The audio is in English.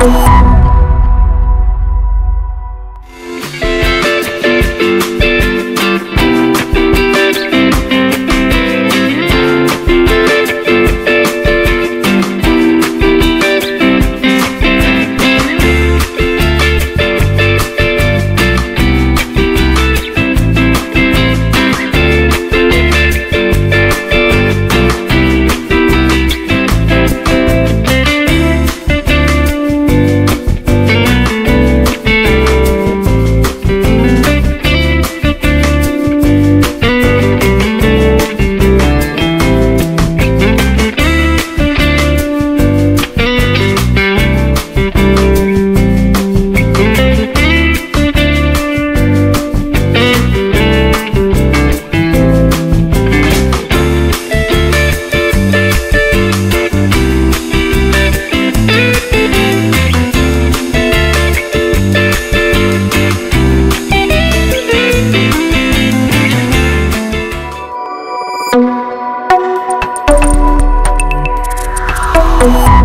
Bye. Thank